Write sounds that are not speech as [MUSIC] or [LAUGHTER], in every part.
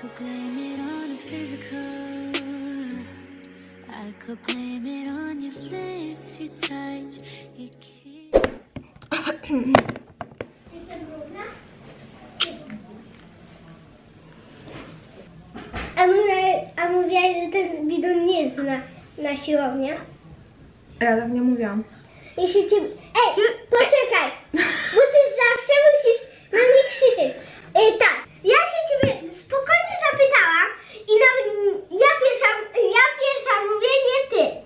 could blame it on the physical. I could blame it on your lips, your touch, your kiss. A, mówiła, a mówiłaś, że ten bidon nie jest na, na siłownię. Ja tak nie mówiłam. Jeśli cię... Ej, Czy- poczekaj, bo ty zawsze musisz na mnie krzyczeć. Ej, tak, ja się ciebie spokojnie zapytałam i nawet ja pierwsza, ja pierwsza mówię, nie ty.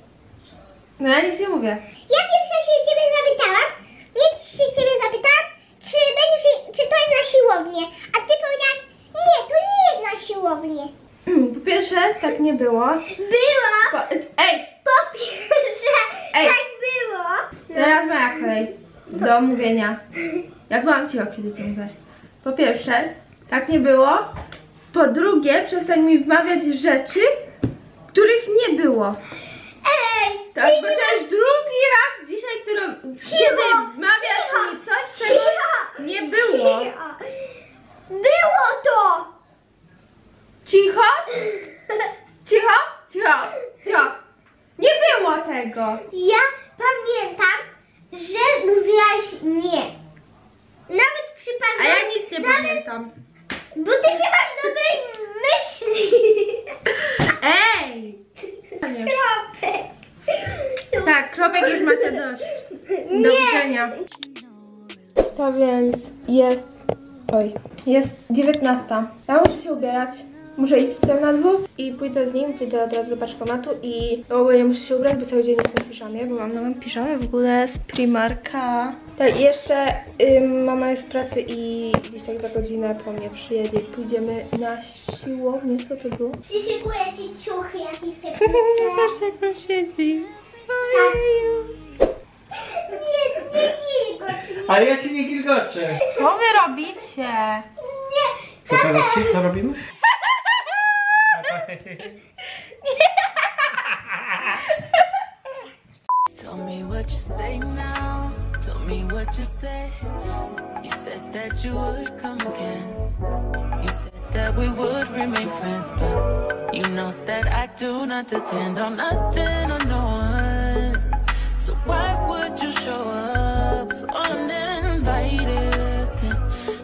No ja nic nie mówię. Ja pierwsza się ciebie zapytałam, więc się ciebie zapytałam, czy będziesz, czy to jest na siłownię, a ty powiedziałaś, nie, to nie jest na siłownię. Po pierwsze, tak nie było. Było, Po, ej, po pierwsze, Ej. tak było. teraz moja kolej do mówienia. Jak byłam cicho, kiedy to mówiłaś. Po pierwsze, tak nie było. Po drugie, przestań mi wmawiać rzeczy, których nie było. Ej, Tak, bo to już drugi raz dzisiaj, którą, kiedy wmawiasz cicho, mi coś, czego cicho, nie było. Cicho. Było to! Cicho? [LAUGHS] Cicho? Cicho? Cicho. Nie było tego. Ja pamiętam, że mówiłaś nie. Nawet A przypadkiem. ja nic nie nawet, pamiętam. Bo ty nie masz dobrej myśli. Ej! Nie. Kropek. Tak, kropek już macie dość. Do widzenia. To więc jest. Oj, jest 19. Ja muszę się ubierać. Muszę iść z psem na dwór i pójdę z nim, pójdę od razu do paczkomatu i w ogóle muszę się ubrać, bo cały dzień jestem w piżamie, bo mam nową piżamę w ogóle z Primarka. Tak, i jeszcze ym, mama jest w pracy i gdzieś tak za godzinę po mnie przyjedzie i pójdziemy na siłownię. Co to było? Przyszykuję ci ciuchy, jakie chcę [LAUGHS] Zobacz jak on siedzi. Ojeju. Nie, nie, nie, gość. Ale ja się nie gilgoczę. Co wy robicie? Nie, Pokazać ci, co robimy? [LAUGHS] Tell me what you say now. Tell me what you say. You said that you would come again. You said that we would remain friends, but you know that I do not depend on nothing or no one. So why would you show up so uninvited?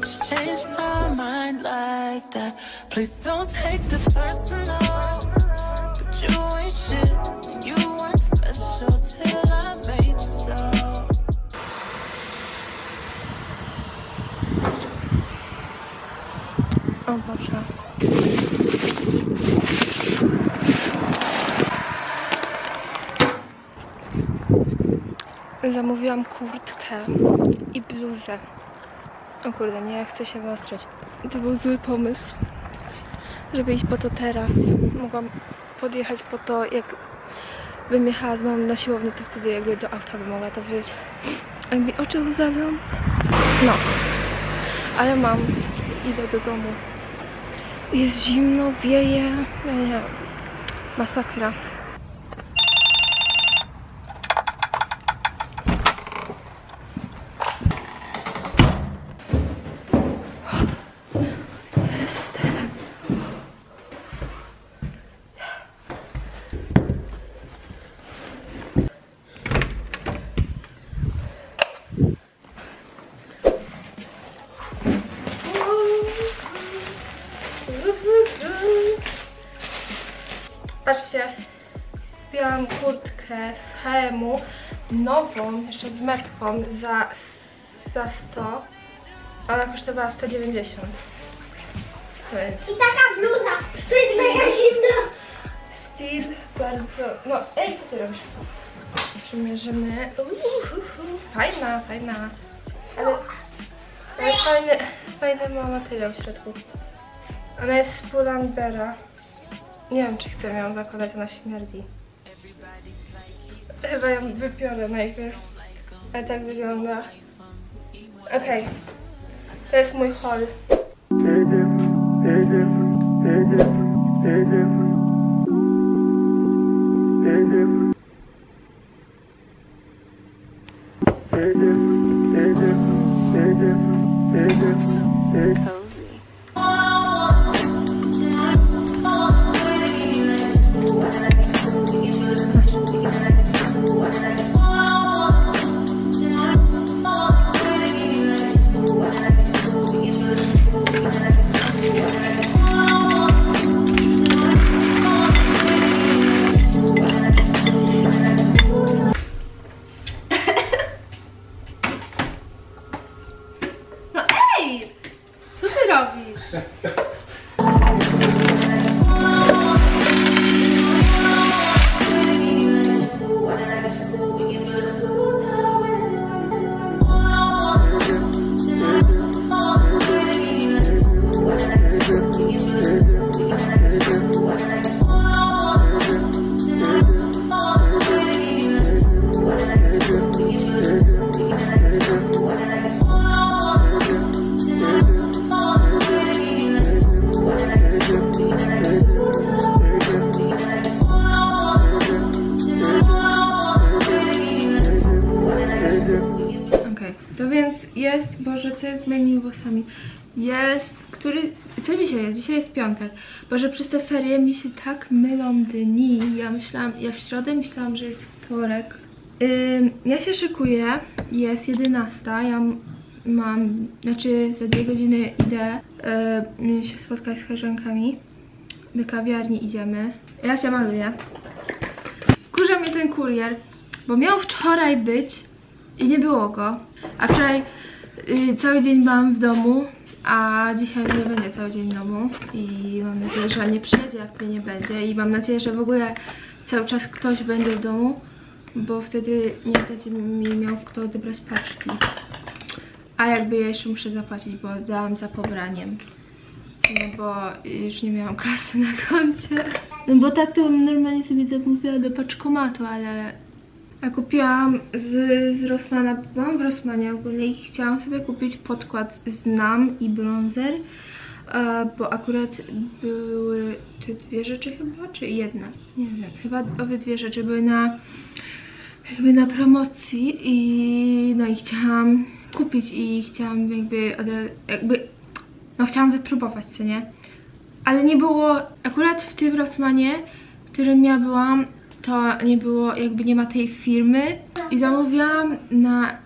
Just change my mind like that. Please don't take this personal. But you ain't shit. You weren't special till I made you so. Zamówiłam kurtkę i bluzę. O kurde, nie chcę się wyostrzyć. To był zły pomysł, żeby iść po to teraz. Mogłam podjechać po to, jak bym jechała z mamą na siłownię, to wtedy jakby do auta bym mogła to wziąć. A mi oczy łzawią. No. Ale mam. Idę do domu. Jest zimno, wieje. Masakra. Kupiłam kurtkę z H&M-u, nową, jeszcze z metką za, za 100, a ona kosztowała 190. Więc I taka bluza. To jest mega styl bardzo, no ej, co ty robisz? Przymierzymy, Uhuhu, fajna, fajna, ale, ale fajny, fajny ma materiał w środku. Ona jest z Pull&Beara. Nie wiem, czy chcę ją zakładać, ona śmierdzi. Chyba ją wypiorę najpierw. Ale tak wygląda. Okej. To jest mój. Cozy. To więc jest, Boże, co jest z moimi włosami? Jest, który, co dzisiaj jest? Dzisiaj jest piątek. Boże, przez te ferie mi się tak mylą dni. Ja myślałam, ja w środę myślałam, że jest wtorek. Ja się szykuję, jest 11, ja mam, znaczy za dwie godziny idę y, się spotkać z koleżankami. Do kawiarni idziemy. Ja się maluję. Wkurza mnie ten kurier, bo miał wczoraj być i nie było go. A wczoraj y, cały dzień byłam w domu, a dzisiaj nie będzie cały dzień w domu. I mam nadzieję, że nie przyjedzie, jak mnie nie będzie. I mam nadzieję, że w ogóle cały czas ktoś będzie w domu, bo wtedy nie będzie mi miał kto odebrać paczki. A jakby ja jeszcze muszę zapłacić, bo dałam za pobraniem. No bo już nie miałam kasy na koncie. No bo tak to normalnie sobie zamówiła do paczkomatu, ale ja kupiłam z, z Rossmana, byłam w Rossmanie ogólnie i chciałam sobie kupić podkład z NAM i bronzer, e, bo akurat były te dwie rzeczy chyba, czy jedna? Nie wiem, chyba obydwie rzeczy były na jakby na promocji i no i chciałam kupić i chciałam jakby od razu, jakby no chciałam wypróbować, co nie? Ale nie było, akurat w tym Rossmanie, w którym ja byłam, to nie było, jakby nie ma tej firmy. I zamówiłam na,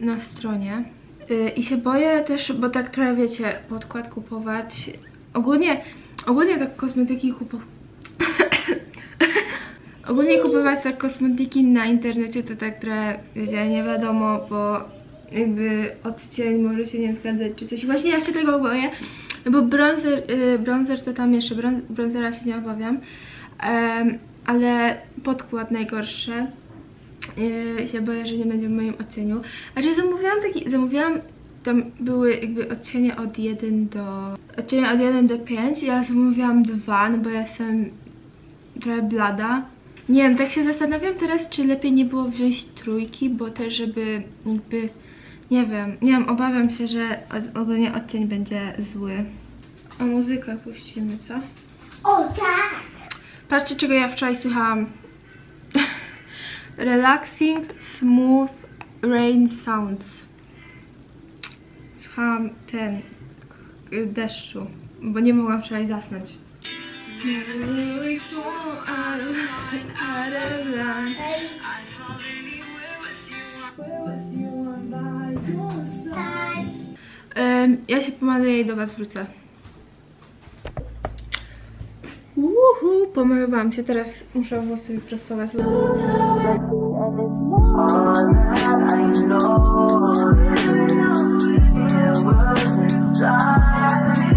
na stronie. Yy, i się boję też, bo tak trochę wiecie, podkład kupować, ogólnie, ogólnie tak kosmetyki kupować, [COUGHS] ogólnie kupować tak kosmetyki na internecie to tak trochę, wiecie, nie wiadomo, bo jakby odcień może się nie zgadzać czy coś. Właśnie ja się tego boję, bo bronzer, y, bronzer to tam jeszcze, bron, bronzera się nie obawiam, Em, ale podkład najgorszy. Yy, się boję, że nie będzie w moim odcieniu. Znaczy zamówiłam taki, zamówiłam, tam były jakby odcienie od 1 do, odcienie od 1 do 5, ja zamówiłam dwa, no bo ja jestem trochę blada. Nie wiem, tak się zastanawiam teraz, czy lepiej nie było wziąć trójki, bo też żeby jakby, nie wiem, nie wiem, obawiam się, że ogólnie odcień będzie zły. A muzykę puścimy, co? O tak! Patrzcie, czego ja wczoraj słuchałam. [LAUGHS] Relaxing, smooth rain sounds. Słuchałam ten deszczu, bo nie mogłam wczoraj zasnąć. Ja się pomaluję i do was wrócę. Uhu, pomalowałam się, teraz muszę włosy wyprostować. Hello.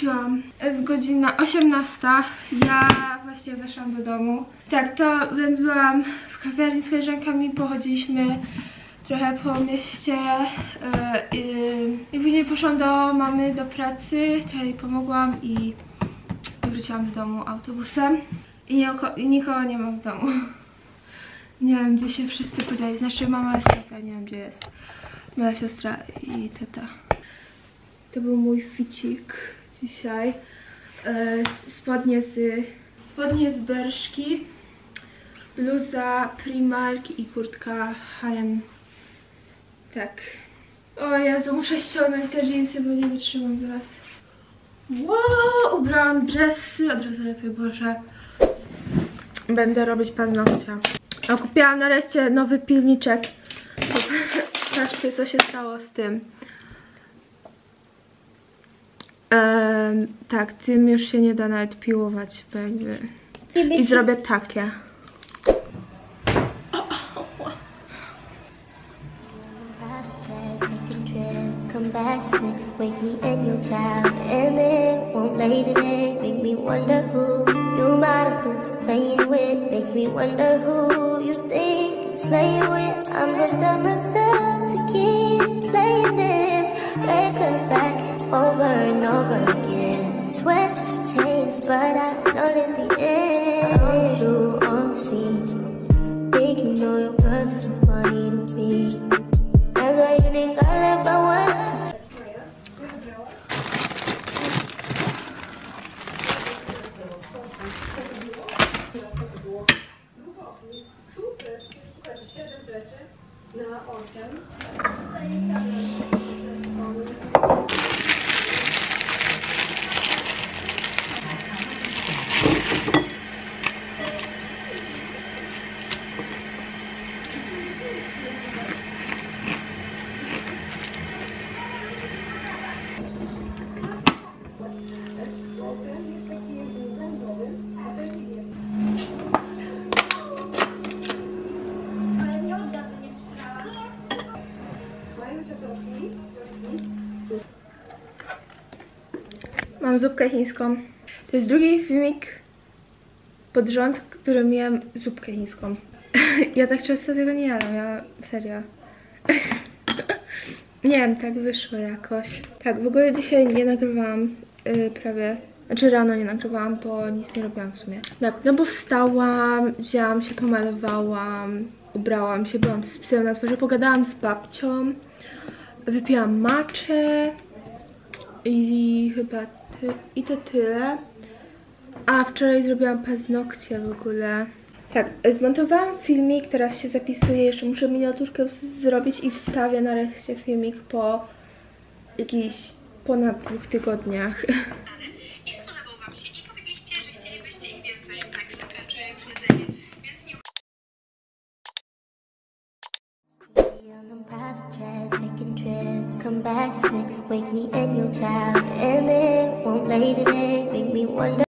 Wróciłam. Jest godzina 18. Ja właśnie weszłam do domu. Tak, to więc byłam w kawiarni z koleżankami, pochodziliśmy trochę po mieście yy, yy, i później poszłam do mamy do pracy, trochę jej pomogłam i wróciłam do domu autobusem i, niko, i nikogo nie mam w domu. Nie wiem, gdzie się wszyscy podzieli. Znaczy mama jest praca, nie wiem gdzie jest moja siostra i tata. To był mój ficik dzisiaj. E, spodnie z spodnie z Berszki, bluza Primark i kurtka H&M. Tak. O Jezu, muszę ściągnąć te dżinsy, bo nie wytrzymam zaraz. Wow, ubrałam dresy, od razu lepiej, Boże. Będę robić paznokcia. A kupiłam nareszcie nowy pilniczek. [LAUGHS] Pokażcie, co się stało z tym. Em, tak, tym już się nie da nawet piłować, jakby... I zrobię takie. Come back at six, wake me and your child, and then won't lay today. Make me wonder who you might have been playing with. Makes me wonder who you think you're playing with. I'm gonna tell myself to keep playing this record back over and over again. You changed, but I noticed the end. I want you on scene. Think you know your girl's so funny to me. That's why you didn't got left by one. Mam zupkę chińską. To jest drugi filmik pod rząd, w którym miałam zupkę chińską. [LAUGHS] ja tak często tego nie jadam, ja serio. [LAUGHS] nie wiem, tak wyszło jakoś. Tak, w ogóle dzisiaj nie nagrywałam yy, prawie. Znaczy rano nie nagrywałam, bo nic nie robiłam w sumie. Tak, no bo wstałam, wzięłam się, pomalowałam, ubrałam się, byłam z psem na twarzy, pogadałam z babcią, wypiłam maczę, i chyba i to tyle. A wczoraj zrobiłam paznokcie w ogóle. Tak, zmontowałam filmik, teraz się zapisuję, jeszcze muszę miniaturkę zrobić i wstawię nareszcie filmik po jakichś ponad dwóch tygodniach. [LAUGHS] i spodobał Wam się i powiedzieliście, że chcielibyście ich więcej, tak czy więc nie come back wake me and your child, and then won't lay today. Make me wonder.